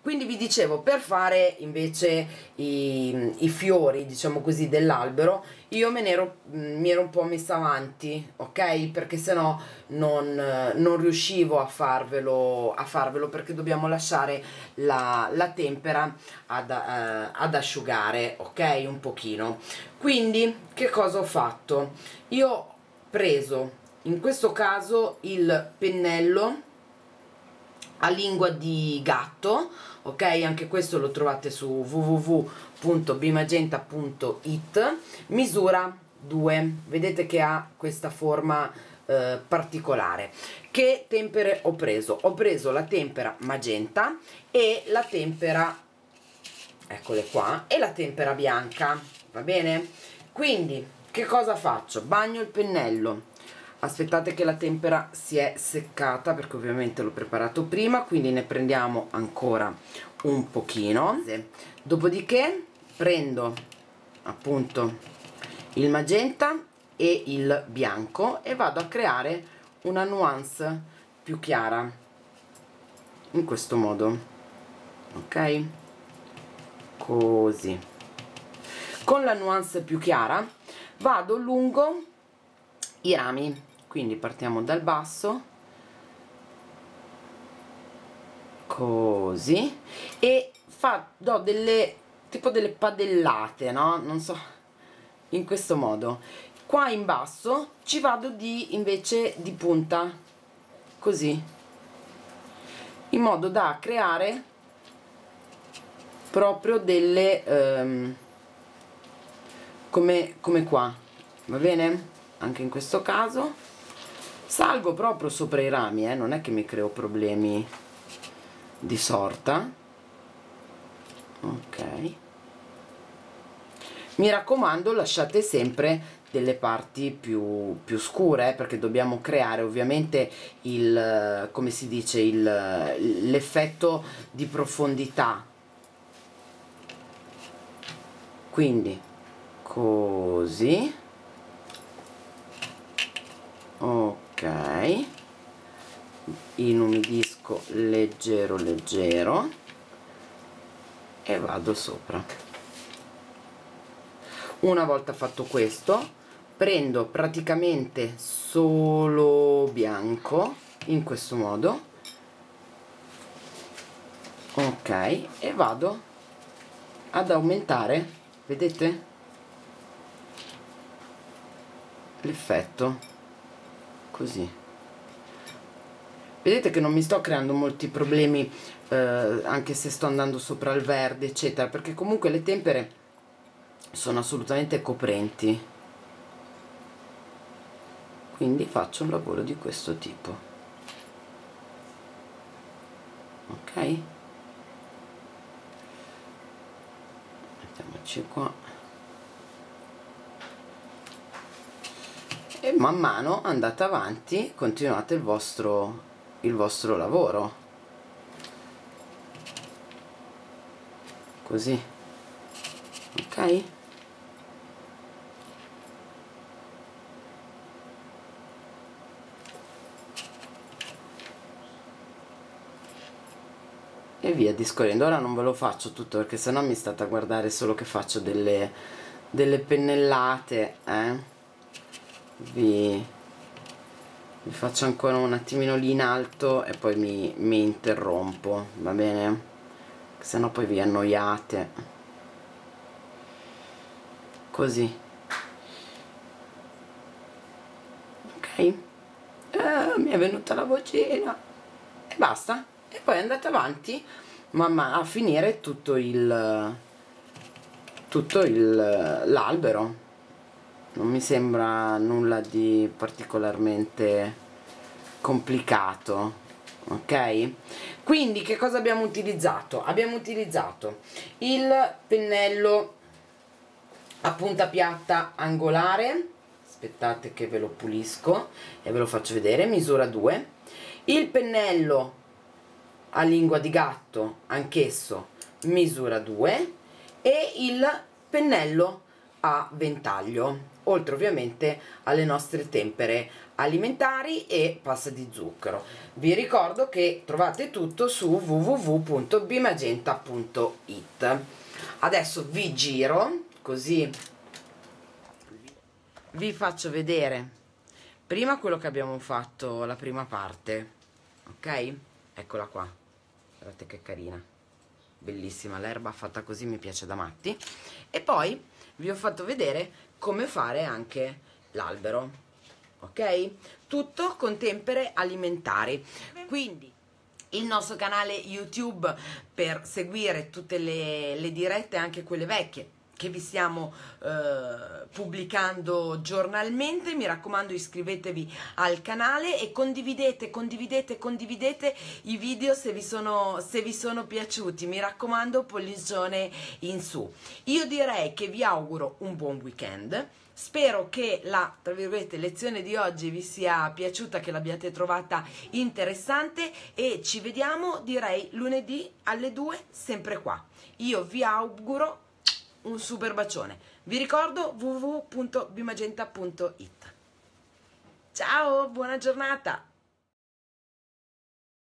quindi vi dicevo per fare invece i, i fiori diciamo così dell'albero io me ne ero, mm, mi ero un po' messa avanti ok? Perché sennò non, non riuscivo a farvelo a farvelo perché dobbiamo lasciare la, la tempera ad, eh, ad asciugare ok? Un pochino. Quindi che cosa ho fatto? Io ho preso in questo caso il pennello a lingua di gatto ok? Anche questo lo trovate su www.bimagenta.it misura 2 vedete che ha questa forma eh, particolare. Che tempere ho preso? Ho preso la tempera magenta e la tempera eccole qua e la tempera bianca. Va bene? Quindi che cosa faccio? Bagno il pennello aspettate che la tempera si è seccata perché ovviamente l'ho preparato prima quindi ne prendiamo ancora un pochino. Dopodiché prendo appunto il magenta e il bianco e vado a creare una nuance più chiara in questo modo ok? Così. Con la nuance più chiara vado lungo i rami. Quindi partiamo dal basso. Così. E fa, do delle tipo delle padellate no? Non so in questo modo. Qua in basso ci vado di invece di punta. Così. In modo da creare proprio delle um, come, come qua. Va bene anche in questo caso salgo proprio sopra i rami eh? non è che mi creo problemi di sorta ok mi raccomando lasciate sempre delle parti più, più scure eh? perché dobbiamo creare ovviamente il come si dice l'effetto di profondità quindi così ok ok inumidisco leggero leggero e vado sopra. Una volta fatto questo prendo praticamente solo bianco in questo modo. Ok e vado ad aumentare vedete? L'effetto. Così vedete che non mi sto creando molti problemi eh, anche se sto andando sopra il verde eccetera perché comunque le tempere sono assolutamente coprenti. Quindi faccio un lavoro di questo tipo. Ok? Mettiamoci qua. E man mano andate avanti continuate il vostro il vostro lavoro. Così. Ok? E via discorrendo. Ora non ve lo faccio tutto perché sennò mi state a guardare solo che faccio delle, delle pennellate eh? Vi, vi faccio ancora un attimino lì in alto e poi mi, mi interrompo va bene? Se no poi vi annoiate. Così. Ok? Eh, mi è venuta la vocina. E basta. E poi andate avanti mamma a finire tutto il tutto l'albero non mi sembra nulla di particolarmente complicato ok? Quindi che cosa abbiamo utilizzato? Abbiamo utilizzato il pennello a punta piatta angolare aspettate che ve lo pulisco e ve lo faccio vedere misura 2 il pennello a lingua di gatto anch'esso misura 2 e il pennello a ventaglio oltre ovviamente alle nostre tempere alimentari e pasta di zucchero. Vi ricordo che trovate tutto su www.bimagenta.it adesso vi giro così vi faccio vedere prima quello che abbiamo fatto la prima parte. Ok? Eccola qua. Guardate che carina bellissima l'erba fatta così mi piace da matti. E poi vi ho fatto vedere come fare anche l'albero ok? Tutto con tempere alimentari. Quindi il nostro canale youtube per seguire tutte le, le dirette anche quelle vecchie che vi stiamo eh, pubblicando giornalmente. Mi raccomando, iscrivetevi al canale e condividete, condividete, condividete i video se vi sono, se vi sono piaciuti. Mi raccomando, pollicione in su. Io direi che vi auguro un buon weekend. Spero che la lezione di oggi vi sia piaciuta, che l'abbiate trovata interessante e ci vediamo direi lunedì alle 2 sempre qua. Io vi auguro un super bacione. Vi ricordo www.bimagenta.it. Ciao, buona giornata!